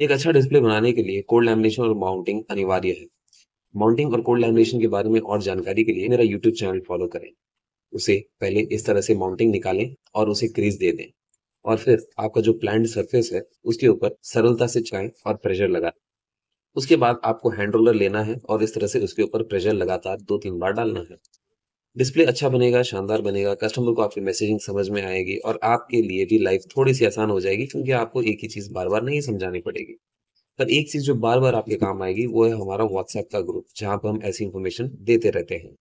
एक अच्छा डिस्प्ले बनाने के लिए कोल्ड लैमिनेशन और माउंटिंग अनिवार्य है। माउंटिंग और कोल्ड लैमिनेशन के बारे में और जानकारी के लिए मेरा यूट्यूब चैनल फॉलो करें। उसे पहले इस तरह से माउंटिंग निकालें और उसे क्रीज दे दें। और फिर आपका जो प्लान सरफेस है, उसके ऊपर सरलता से चाएँ और प्रेशर लगाएँ उसके बाद आपको हैंड रोलर लेना है और इस तरह से उसके ऊपर प्रेशर लगातार दो तीन बार डालना है। डिस्प्ले अच्छा बनेगा, शानदार बनेगा, कस्टमर को आपकी मैसेजिंग समझ में आएगी और आपके लिए भी लाइफ थोड़ी सी आसान हो जाएगी क्योंकि आपको एक ही चीज़ बार बार नहीं समझानी पड़ेगी। पर एक चीज़ जो बार बार आपके काम आएगी, वो है हमारा व्हाट्सएप का ग्रुप जहाँ पर हम ऐसी इन्फॉर्मेशन देते रहते हैं।